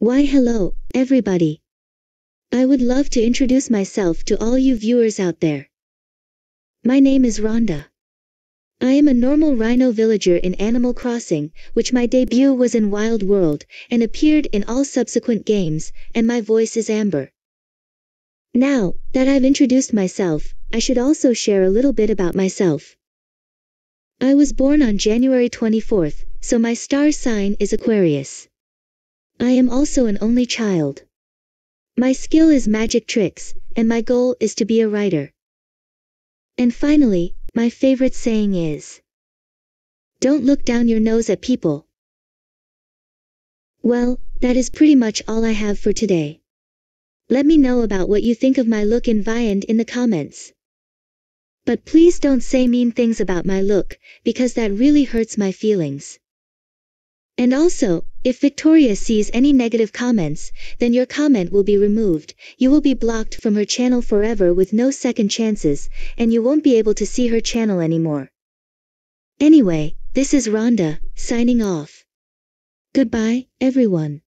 Why hello, everybody. I would love to introduce myself to all you viewers out there. My name is Rhonda. I am a normal rhino villager in Animal Crossing, which my debut was in Wild World, and appeared in all subsequent games, and my voice is Amber. Now, that I've introduced myself, I should also share a little bit about myself. I was born on January 24th, so my star sign is Aquarius. I am also an only child. My skill is magic tricks, and my goal is to be a writer. And finally, my favorite saying is, Don't look down your nose at people. Well, that is pretty much all I have for today. Let me know about what you think of my look in Vyond in the comments. But please don't say mean things about my look, because that really hurts my feelings. And also, if Victoria sees any negative comments, then your comment will be removed, you will be blocked from her channel forever with no second chances, and you won't be able to see her channel anymore. Anyway, this is Rhonda, signing off. Goodbye, everyone.